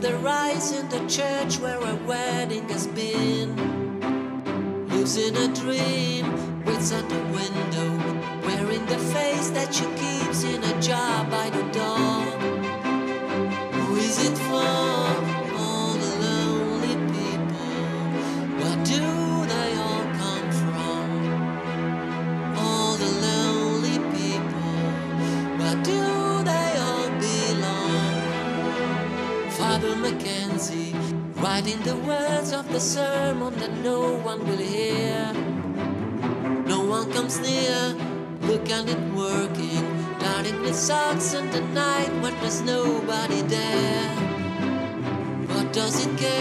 The rise in the church where a wedding has been. Lives in a dream, waits at the window, wearing the face that she keeps in a jar by the door. Father McKenzie, writing the words of the sermon that no one will hear. No one comes near, look at it working. Darting the socks in the night when there's nobody there. What does it care?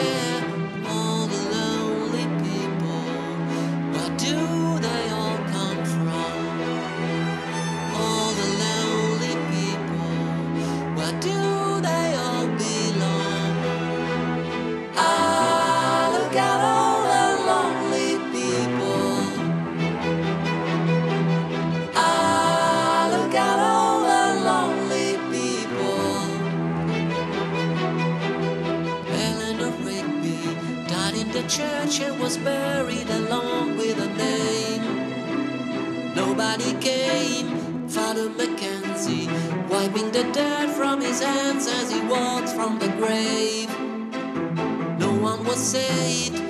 In the church and was buried along with her name. Nobody came. Father McKenzie wiping the dirt from his hands as he walked from the grave. No one was saved.